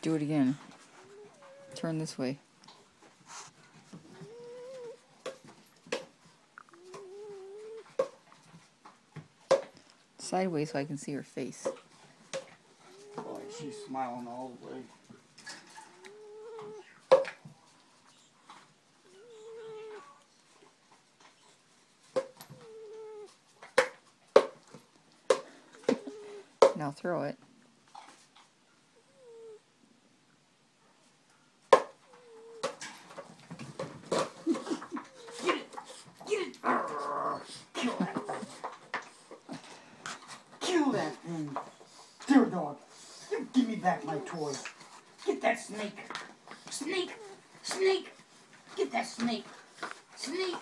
Do it again. Turn this way. Sideways so I can see her face. Boy, she's smiling all the way. Now throw it. That thing. Dear dog, you give me back my toy. Get that snake. Snake. Snake. Get that snake. Snake.